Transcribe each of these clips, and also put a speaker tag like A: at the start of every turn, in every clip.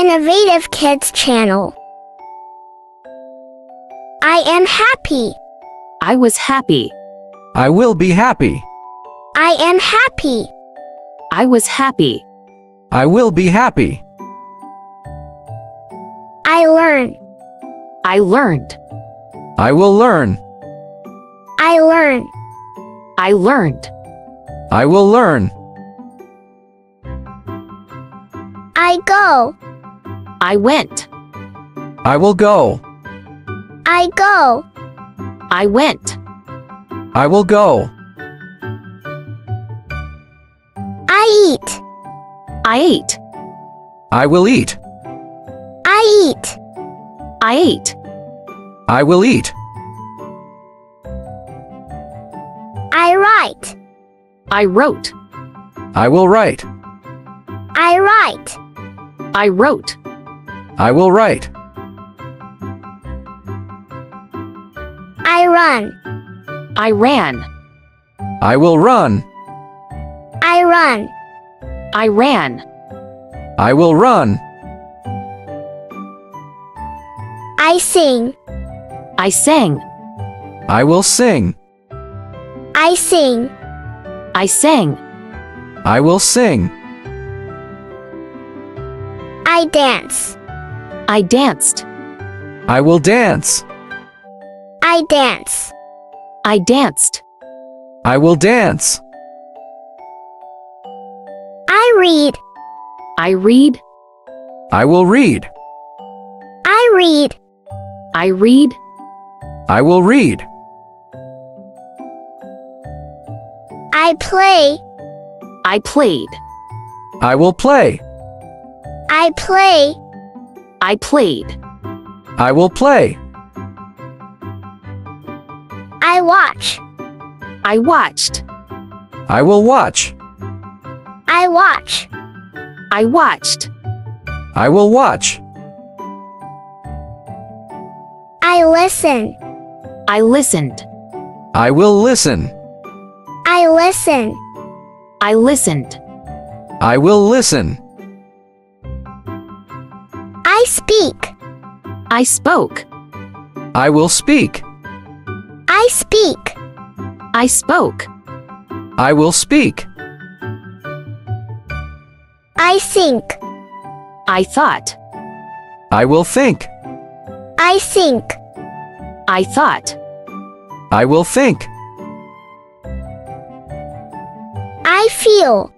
A: Innovative Kids channel. I am happy.
B: I was happy.
C: I will be happy.
A: I am happy.
B: I was happy.
C: I will be happy.
A: I learn.
B: I learned.
C: I will learn.
A: I learn.
B: I learned.
C: I will learn.
A: I go.
B: I went.
C: I will go.
A: I go.
B: I went.
C: I will go.
A: I eat.
B: I ate.
C: I will eat.
A: I eat.
B: I ate.
C: I will eat.
A: I write.
B: I wrote.
C: I will write.
A: I write.
B: I wrote.
C: I will write.
A: I run.
B: I ran.
C: I will run.
A: I run.
B: I ran.
C: I will run.
A: I sing.
B: I sang.
C: I will sing.
A: I sing.
B: I sang.
C: I will sing.
A: I dance.
B: I danced.
C: I will dance.
A: I dance.
B: I danced.
C: I will dance.
A: I read.
B: I read.
C: I will read.
A: I read.
B: I read.
C: I will read.
A: I play.
B: I played.
C: I will play.
A: I play.
B: I played.
C: I will play.
A: I watch.
B: I watched.
C: I will watch.
A: I watch.
B: I watched.
C: I will watch.
A: I listen.
B: I listened.
C: I will listen.
A: I listen.
B: I listened.
C: I will listen.
A: I speak.
B: I spoke.
C: I will speak.
A: I speak.
B: I spoke.
C: I will speak.
A: I think.
B: I thought.
C: I will think.
A: I think.
B: I thought.
C: I will think.
A: I feel.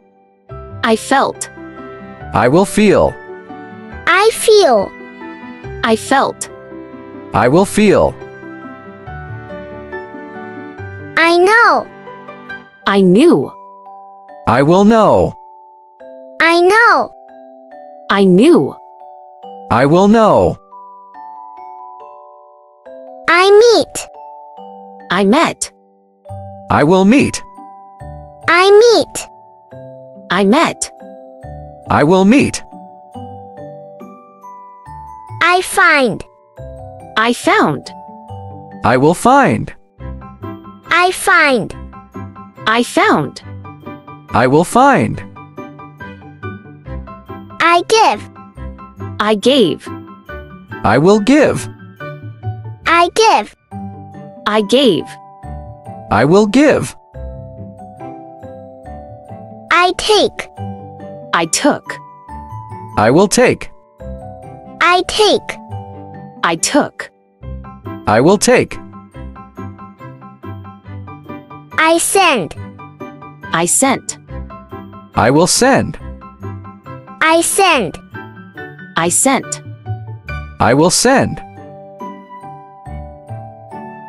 B: I felt.
C: I will feel.
A: I feel.
B: I felt.
C: I will feel.
A: I know.
B: I knew.
C: I will know.
A: I know.
B: I knew.
C: I will know.
A: I meet.
B: I met.
C: I will meet.
A: I meet.
B: I met.
C: I will meet.
A: I find.
B: I found.
C: I will find.
A: I find.
B: I found.
C: I will find.
A: I give.
B: I gave.
C: I will give.
A: I give.
B: I gave.
C: I will give.
A: I take.
B: I took.
C: I will take.
A: I take.
B: I took.
C: I will take.
A: I send.
B: I sent.
C: I will send.
A: I send.
B: I sent.
C: I will send.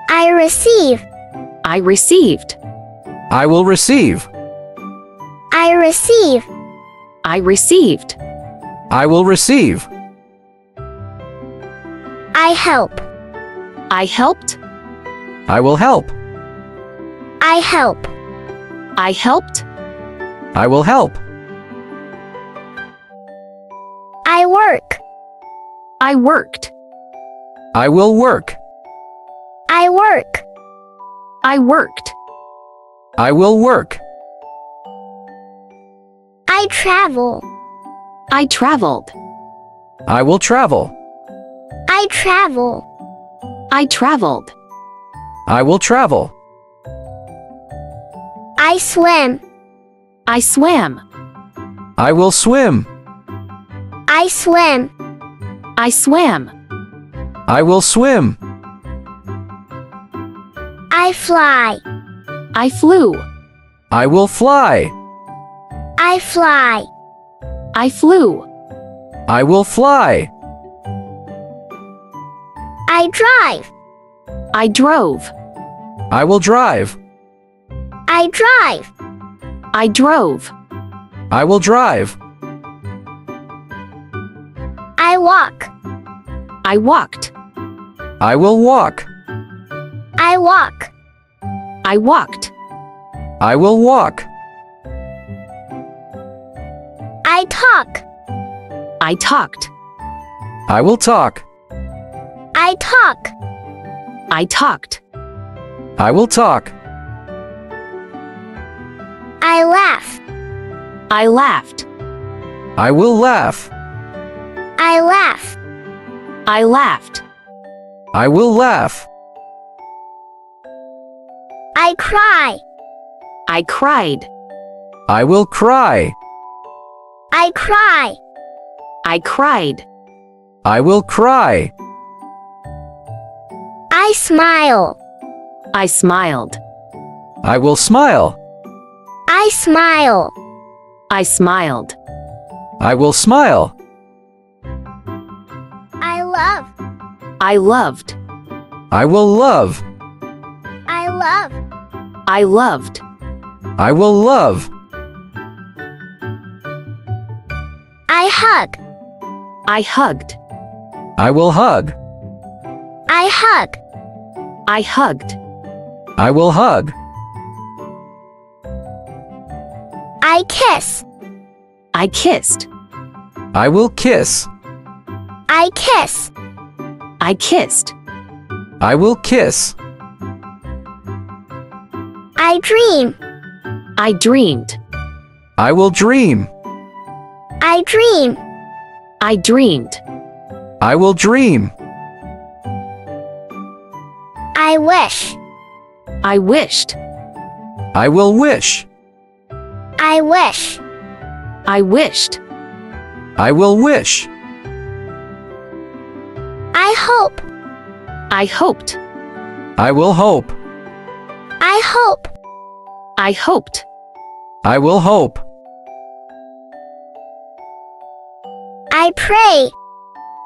A: I receive.
B: I received.
C: I will receive.
A: I receive.
B: I received.
C: I will receive.
A: I help.
B: I helped.
C: I will help.
A: I help.
B: I helped.
C: I will help.
A: I work.
B: I worked.
C: I will work.
A: I work.
B: I worked.
C: I will work.
A: I travel.
B: I traveled.
C: I will travel.
A: I travel.
B: I traveled.
C: I will travel.
A: I swim.
B: I swam.
C: I will swim.
A: I swim.
B: I swam.
C: I will swim.
A: I fly.
B: I flew.
C: I will fly.
A: I fly.
B: I flew.
C: I will fly.
A: I drive.
B: I drove.
C: I will drive.
A: I drive.
B: I drove.
C: I will drive.
A: I walk.
B: I walked.
C: I will walk.
A: I walk.
B: I walked.
C: I will walk.
A: I talk.
B: I talked.
C: I will talk.
A: I talk.
B: I talked.
C: I will talk.
A: I laugh.
B: I laughed.
C: I will laugh.
A: I laugh.
B: I laughed.
C: I will laugh.
A: I cry.
B: I cried.
C: I will cry.
A: I cry.
B: I cried.
C: I will cry.
A: I smile.
B: I smiled.
C: I will smile.
A: I smile.
B: I smiled.
C: I will smile.
A: I love.
B: I loved.
C: I will love.
A: I love.
B: I loved.
C: I will love.
A: I hug.
B: I hugged.
C: I will hug.
A: I hug.
B: I hugged.
C: I will hug.
A: I kiss.
B: I kissed.
C: I will kiss.
A: I kiss.
B: I kissed.
C: I will kiss.
A: I dream.
B: I dreamed.
C: I will dream.
A: I dream.
B: I dreamed.
C: I will dream.
A: I wish.
B: I wished.
C: I will wish.
A: I wish.
B: I wished.
C: I will wish.
A: I hope.
B: I hoped.
C: I will hope.
A: I hope.
B: I hoped.
C: I will hope.
A: I pray.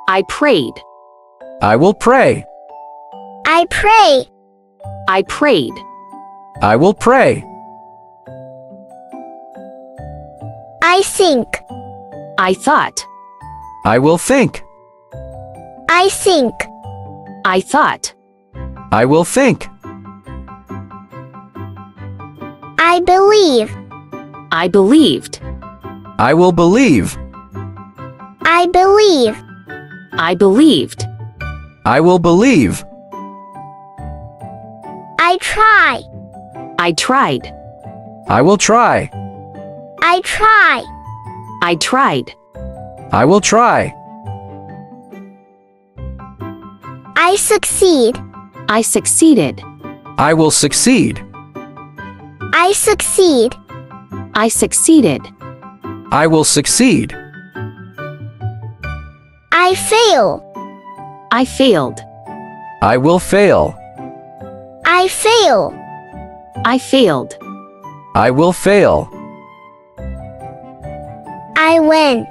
B: I prayed.
C: I will pray.
A: I pray.
B: I prayed.
C: I will pray.
A: I think.
B: I thought.
C: I will think.
A: I think.
B: I thought.
C: I will think.
A: I believe.
B: I believed.
C: I will believe.
A: I believe.
B: I believed.
C: I will believe.
A: I try.
B: I tried.
C: I will try.
A: I try.
B: I tried.
C: I will try.
A: I succeed.
B: I succeeded.
C: I will succeed.
A: I succeed.
B: I succeeded.
C: I will succeed.
A: I fail.
B: I failed.
C: I will fail.
A: I fail.
B: I failed.
C: I will fail.
A: I win.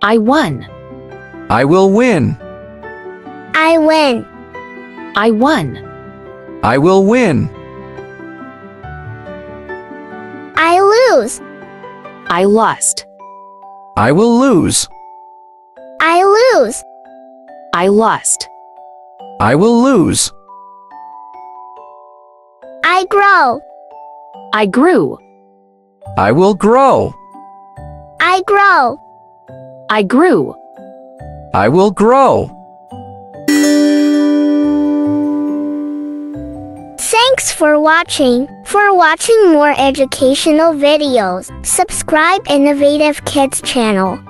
B: I won.
C: I will win.
A: I win.
B: I won.
C: I will win.
A: I lose.
B: I lost.
C: I will lose.
A: I lose.
B: I lost.
C: I will lose.
A: I grow.
B: I grew.
C: I will grow.
A: I grow.
B: I grew.
C: I will grow.
A: Thanks for watching. For watching more educational videos, subscribe Innovative Kids channel.